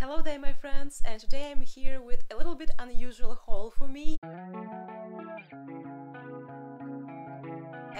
Hello there my friends and today I'm here with a little bit unusual haul for me.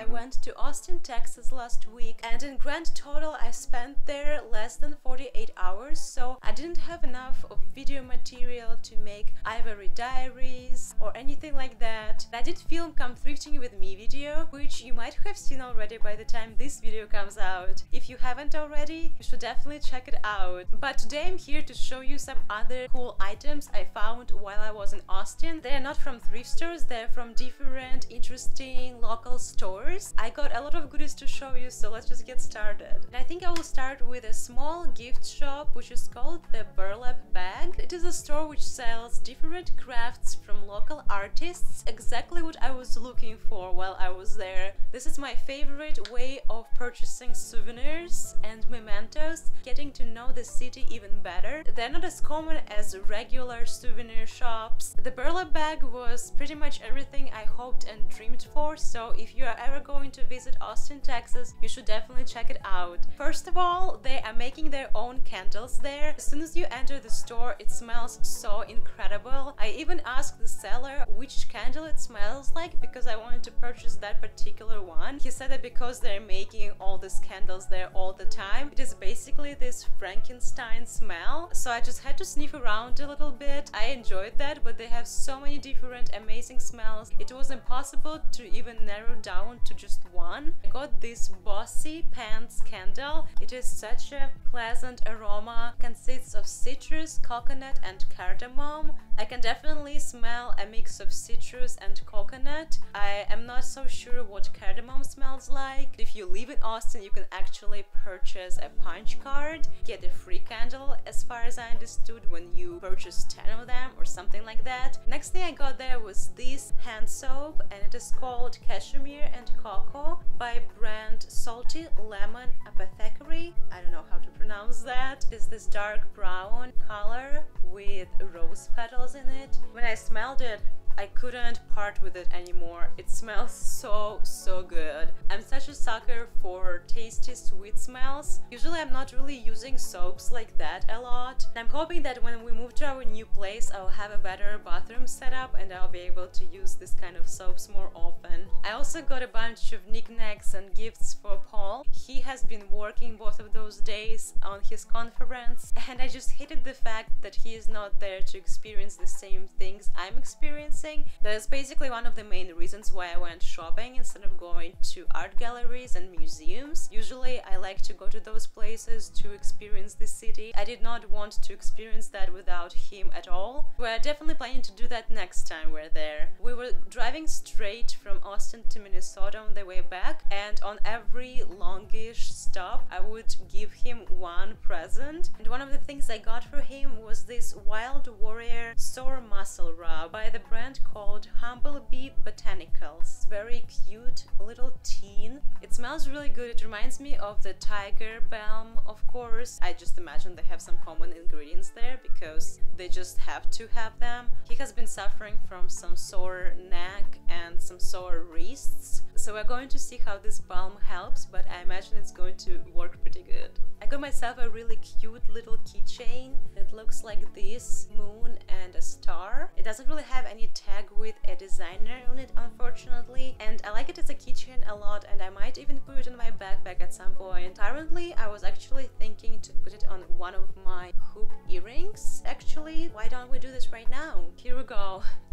I went to Austin, Texas last week and in grand total I spent there less than 48 hours so I didn't have enough of video material to make Ivory Diaries or anything like that. I did film Come Thrifting with me video which you might have seen already by the time this video comes out. If you haven't already, you should definitely check it out. But today I'm here to show you some other cool items I found while I was in Austin. They're not from thrift stores, they're from different interesting local stores I got a lot of goodies to show you, so let's just get started. And I think I will start with a small gift shop which is called the Burlap Bag. It is a store which sells different crafts from local artists, exactly what I was looking for while I was there. This is my favorite way of purchasing souvenirs and mementos, getting to know the city even better. They're not as common as regular souvenir shops. The Burlap Bag was pretty much everything I hoped and dreamed for, so if you are ever going to visit Austin, Texas, you should definitely check it out. First of all, they are making their own candles there. As soon as you enter the store, it smells so incredible. I even asked the seller which candle it smells like because I wanted to purchase that particular one. He said that because they're making all these candles there all the time, it is basically this Frankenstein smell. So I just had to sniff around a little bit. I enjoyed that, but they have so many different amazing smells. It was impossible to even narrow down to just one. I got this Bossy Pants candle. It is such a pleasant aroma, consists of citrus, coconut and cardamom. I can definitely smell a mix of citrus and coconut. I am not so sure what cardamom smells like. If you live in Austin, you can actually purchase a punch card, get a free candle as far as I understood when you purchase 10 of them or something like that. Next thing I got there was this hand soap and it is called Cashmere and Cocoa by brand Salty Lemon Apothecary. I don't know how to pronounce that. It's this dark brown color with rose petals in it. When I smelled it, I couldn't part with it anymore. It smells so, so good. I'm such a sucker for tasty sweet smells. Usually I'm not really using soaps like that a lot. I'm hoping that when we move to our new place, I'll have a better bathroom setup and I'll be able to use this kind of soaps more often. I also got a bunch of knickknacks and gifts for Paul. He has been working both of those days on his conference and I just hated the fact that he is not there to experience the same things I'm experiencing that's basically one of the main reasons why I went shopping instead of going to art galleries and museums. Usually I like to go to those places to experience the city. I did not want to experience that without him at all. We're definitely planning to do that next time we're there. We were driving straight from Austin to Minnesota on the way back and on every longish stop I would give him one present and one of the things I got for him was this Wild Warrior Sore Muscle Rub by the brand called Humblebee Botanicals. Very cute little teen. It smells really good. It reminds me of the Tiger Balm, of course. I just imagine they have some common ingredients there because they just have to have them. He has been suffering from some sore neck and some sore wrists. So we're going to see how this balm helps, but I imagine it's going to work pretty good. I got myself a really cute little keychain that looks like this moon and a star. It doesn't really have any tag with a designer on it unfortunately and I like it as a keychain a lot and I might even put it in my backpack at some point. Currently I was actually thinking to put it on one of my hoop earrings actually. Why don't we do this right now? Here we go.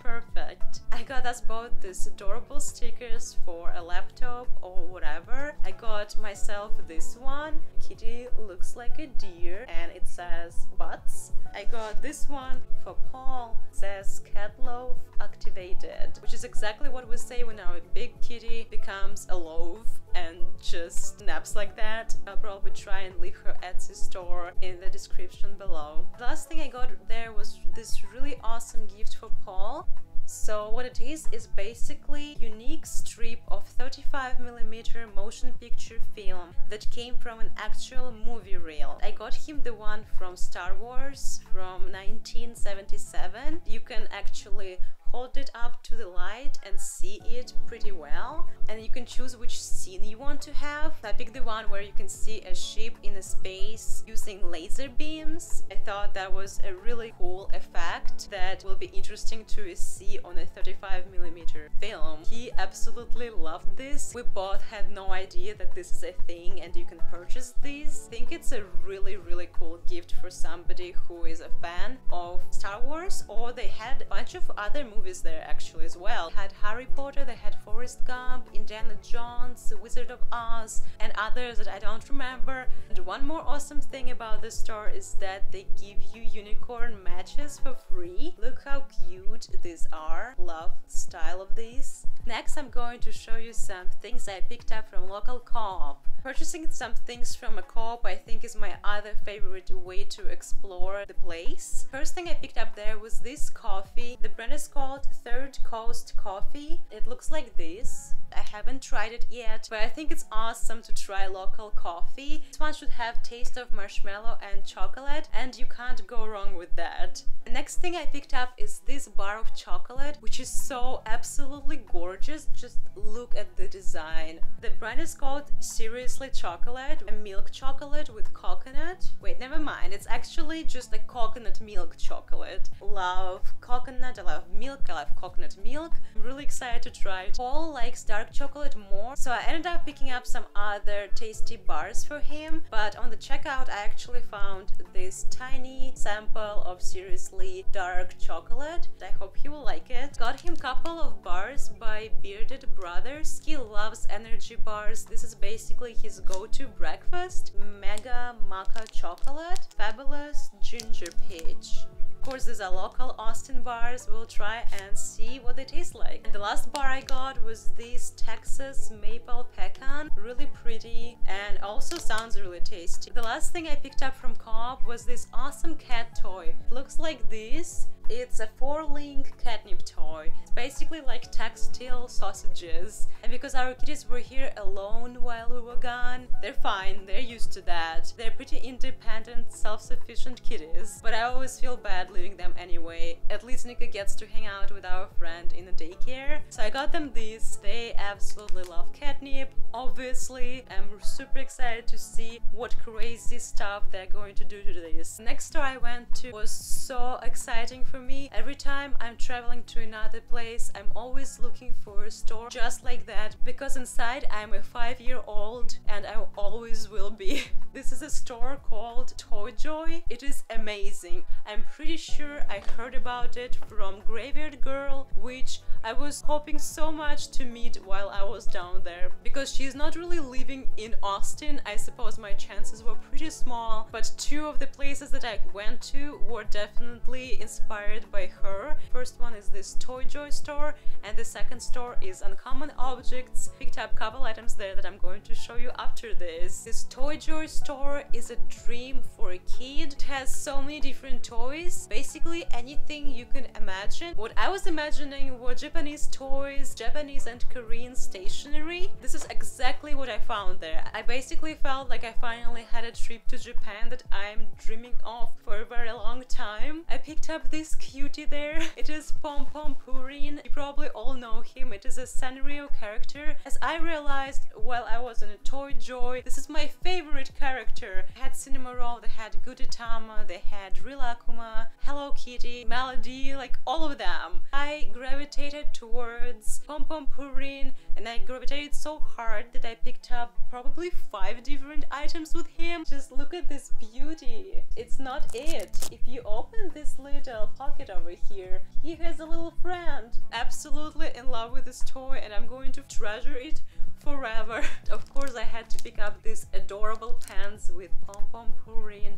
Perfect. I got us both these adorable stickers for a laptop or whatever. I got myself this one. Kitty looks like a deer and it says butts. I got this one for Paul. It says cat loaf activated, which is exactly what we say when our big kitty becomes a loaf and just naps like that. I'll probably try and leave her Etsy store in the description below. The last thing I got there was this really awesome gift for Paul. So what it is is basically unique strip of 35mm motion picture film that came from an actual movie reel. I got him the one from Star Wars from 1977. You can actually hold it up to the light and see it pretty well and you can choose which scene you want to have. I picked the one where you can see a ship in a space using laser beams. I thought that was a really cool effect that will be interesting to see on a 35mm film. He absolutely loved this. We both had no idea that this is a thing and you can purchase these. I think it's a really really cool gift for somebody who is a fan of Star Wars or they had a bunch of other movies there actually as well. They had Harry Potter, they had Forrest Gump, Indiana Jones, The Wizard of Oz and others that I don't remember. And one more awesome thing about this store is that they give you unicorn matches for free. Look how cute these are. Love the style of these. Next I'm going to show you some things I picked up from local co-op. Purchasing some things from a co-op I think is my other favorite way to explore the place. First thing I picked up there was this coffee. The brand is called Third Coast Coffee. It looks like this. I haven't tried it yet, but I think it's awesome to try local coffee. This one should have taste of marshmallow and chocolate, and you can't go wrong with that. The next thing I picked up is this bar of chocolate, which is so absolutely gorgeous. Just look at the design. The brand is called Seriously Chocolate, a milk chocolate with coconut. Wait, never mind. It's actually just a coconut milk chocolate. Love coconut, I love milk, I love coconut milk. I'm really excited to try it. Paul likes dark dark chocolate more. So I ended up picking up some other tasty bars for him. But on the checkout, I actually found this tiny sample of seriously dark chocolate. I hope he will like it. Got him couple of bars by Bearded Brothers. He loves energy bars. This is basically his go-to breakfast. Mega Maca chocolate. Fabulous ginger peach. Of course, these are local Austin bars. We'll try and see what they taste like. And the last bar I got was this Texas Maple Pecan. Really pretty and also sounds really tasty. The last thing I picked up from Co-op was this awesome cat toy. It looks like this it's a four-link catnip toy. It's basically like textile sausages. And because our kitties were here alone while we were gone, they're fine, they're used to that. They're pretty independent, self-sufficient kitties. But I always feel bad leaving them anyway. At least Nika gets to hang out with our friend in the daycare. So I got them these. They absolutely love catnip, obviously. I'm super excited to see what crazy stuff they're going to do to this. Next store I went to was so exciting for me. Every time I'm traveling to another place, I'm always looking for a store just like that because inside I'm a five year old and I always will be. This is a store called Toy Joy. It is amazing. I'm pretty sure I heard about it from Graveyard Girl, which I was hoping so much to meet while I was down there because she's not really living in Austin. I suppose my chances were pretty small, but two of the places that I went to were definitely inspired by her. First one is this Toy Joy store and the second store is Uncommon Objects. Picked up a couple items there that I'm going to show you after this. This Toy Joy store is a dream for a kid. It has so many different toys, basically anything you can imagine. What I was imagining were Japanese toys, Japanese and Korean stationery. This is exactly what I found there. I basically felt like I finally had a trip to Japan that I'm dreaming of for a very long time. I picked up this cutie there. It is Pom Pom Purin. You probably all know him. It is a Sanrio character. As I realized while I was in a Toy Joy, this is my favorite character. They had Cinnamoroll, they had Gudetama, they had Rilakkuma, Hello Kitty, Melody, like all of them. I gravitated towards Pompompurin and I gravitated so hard that I picked up probably five different items with him. Just look at this beauty. It's not it. If you open this little pocket over here, he has a little friend. Absolutely in love with this toy and I'm going to treasure it forever. of course I had to pick up these adorable pants with pom-pom purin.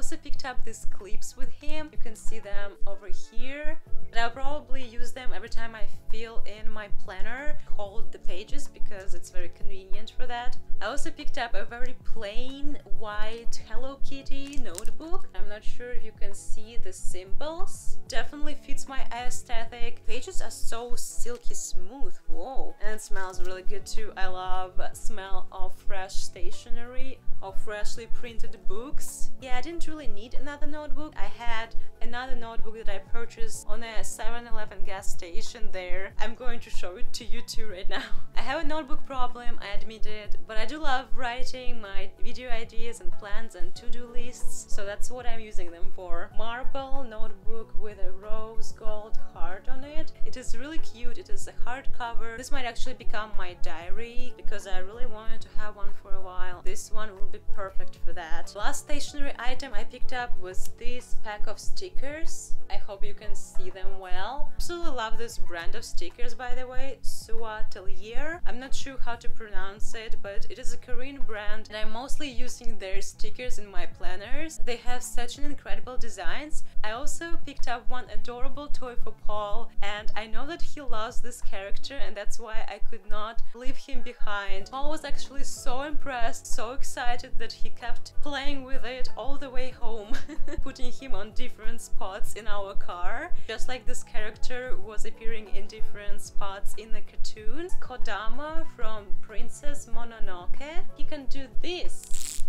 Also picked up these clips with him. You can see them over here. But I'll probably use them every time I fill in my planner called the pages because it's very convenient for that. I also picked up a very plain white Hello Kitty notebook. I'm not sure if you can see the symbols. Definitely fits my aesthetic. Pages are so silky smooth. Whoa. And it smells really good too. I love smell of fresh stationery of freshly printed books. Yeah, I didn't really need another notebook. I had another notebook that I purchased on a 7-Eleven gas station there. I'm going to show it to you too right now. I have a notebook problem, I admit it, but I do love writing my video ideas and plans and to-do lists, so that's what I'm using them for. Marble notebook with a rose gold heart on it. It is really cute, it is a hardcover. This might actually become my diary because I really wanted to have one for a while. This one will be perfect for that. Last stationery item picked up was this pack of stickers. I hope you can see them well. Absolutely love this brand of stickers by the way, Suatelier. I'm not sure how to pronounce it, but it is a Korean brand and I'm mostly using their stickers in my planners. They have such an incredible designs. I also picked up one adorable toy for Paul and I know that he loves this character and that's why I could not leave him behind. Paul was actually so impressed, so excited that he kept playing with it all the way home, putting him on different spots in our car, just like this character was appearing in different spots in the cartoon. Kodama from Princess Mononoke. He can do this.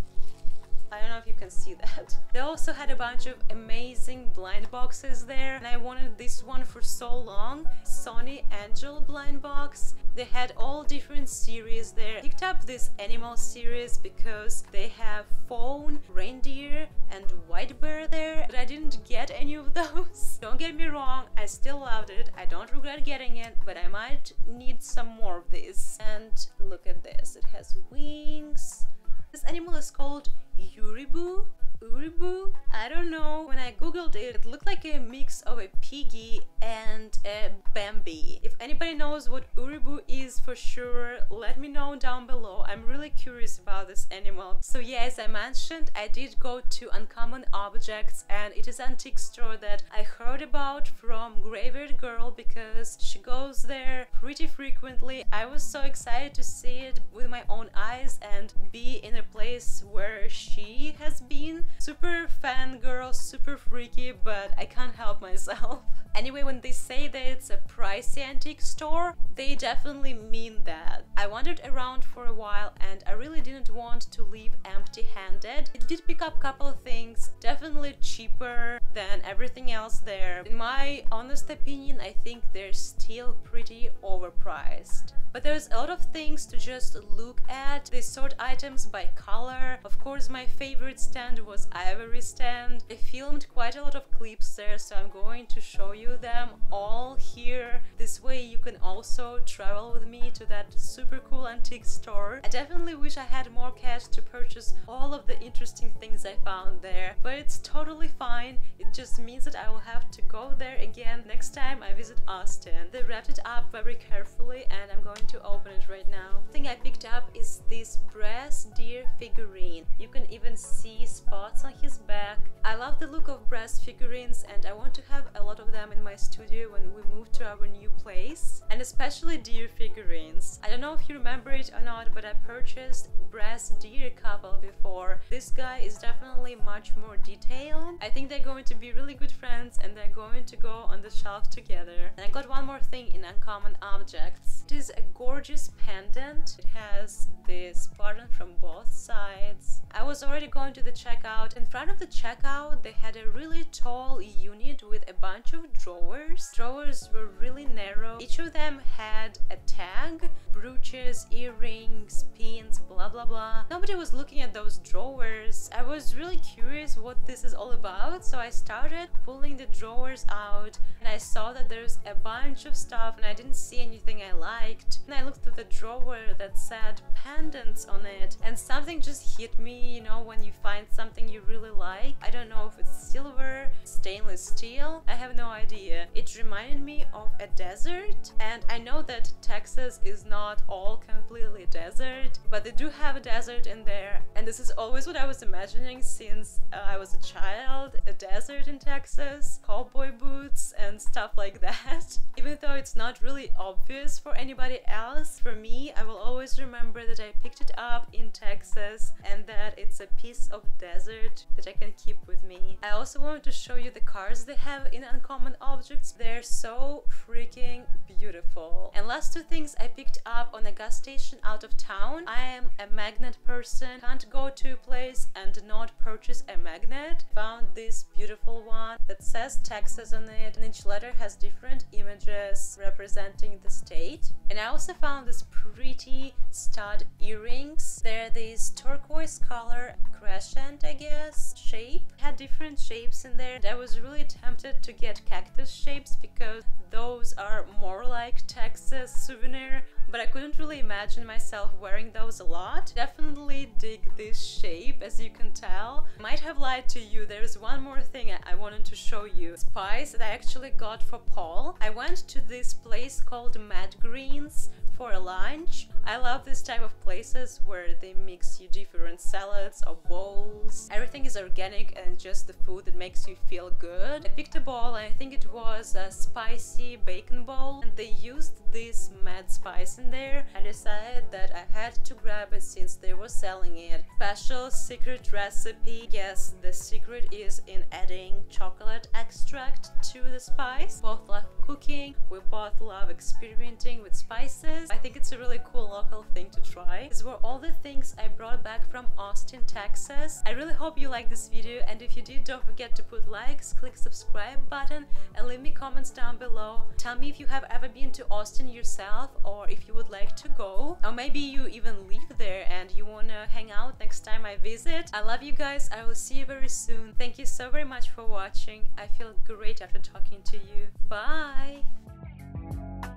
I don't know if you can see that. They also had a bunch of amazing blind boxes there and I wanted this one for so long. Sonny Angel blind box. They had all different series there. I picked up this animal series because they have fawn, reindeer and white bear there but I didn't get any of those. Don't get me wrong, I still loved it. I don't regret getting it but I might need some more of this. And look at this, it has wings. This animal is called Uribu? Uribu? I don't know. When I googled it, it looked like a mix of a piggy and a Bambi. If anybody knows what Uribu is for sure, let me know down below. I'm really curious about this animal. So yeah, as I mentioned, I did go to Uncommon Objects and it is an antique store that I heard about from Graveyard Girl because she goes there pretty frequently. I was so excited to see it with my own eyes and be in a place where she has been. Super fangirl, super freaky, but I can't help myself. Anyway, when they say that it's a pricey antique store, they definitely mean that. I wandered around for a while and I really didn't want to leave empty-handed. It did pick up a couple of things, definitely cheaper than everything else there. In my honest opinion, I think they're still pretty overpriced. But there's a lot of things to just look at. They sort items by color. Of course, my favorite stand was Ivory stand. I filmed quite a lot of clips there, so I'm going to show you them all here. This way you can also travel with me to that super cool antique store. I definitely wish I had more cash to purchase all of the interesting things I found there, but it's totally fine. It just means that I will have to go there again next time I visit Austin. They wrapped it up very carefully and I'm going to open it right now. The thing I picked up is this brass deer figurine. You can even see spots on his back. I love the look of brass figurines and I want to have a lot of them in my studio when we move to our new place. And especially deer figurines. I don't know if you remember it or not, but I purchased brass deer couple before. This guy is definitely much more detailed. I think they're going to be really good friends and they're going to go on the shelf together. And I got one more thing in Uncommon Objects. It is a gorgeous pendant. It has this button from both sides. I was already going to the checkout. In front of the checkout, they had a really tall unit with a bunch of drawers. Drawers were really narrow. Each of them had a tag, brooches, earrings, pins, blah blah blah. Nobody was looking at those drawers. I was really curious what this is all about, so I started pulling the drawers out and I saw that there's a bunch of stuff and I didn't see anything I liked. And I looked at the drawer that said pendants on it and something just hit me, you know, when you find something you really like. I don't know if it's silver, stainless steel, I have no idea. It reminded me of a desert and I know that Texas is not all completely desert, but they do have a desert in there and this is always what I was imagining since uh, I was a child, a desert in Texas, cowboy boots stuff like that. Even though it's not really obvious for anybody else, for me I will always remember that I picked it up in Texas and that it's a piece of desert that I can keep with me. I also wanted to show you the cars they have in Uncommon Objects. They're so freaking beautiful. And last two things I picked up on a gas station out of town. I am a magnet person, can't go to a place and not purchase a magnet. Found this beautiful one that says Texas on it and each letter has different images representing the state. And I also found this pretty stud earrings. They're these turquoise color crescent, I guess, shape. Had different shapes in there. And I was really tempted to get cactus shapes because those are more like Texas souvenir, but I couldn't really imagine myself wearing those a lot. Definitely dig this shape, as you can tell. Might have lied to you, there's one more thing I wanted to show you. Spice that I actually got for Paul. I went to this place called Mad Greens for a lunch. I love this type of places where they mix you different salads or bowls. Everything is organic and just the food that makes you feel good. I picked a bowl and I think it was a spicy bacon bowl and they used this mad spice in there. I decided that I had to grab it since they were selling it. Special secret recipe. Yes, the secret is in adding chocolate extract to the spice. Both love cooking, we both love experimenting with spices. I think it's a really cool local thing to try. These were all the things I brought back from Austin, Texas. I really hope you liked this video and if you did, don't forget to put likes, click subscribe button and leave me comments down below. Tell me if you have ever been to Austin yourself or if you would like to go or maybe you even live there and you wanna hang out next time I visit. I love you guys. I will see you very soon. Thank you so very much for watching. I feel great after talking to you. Bye!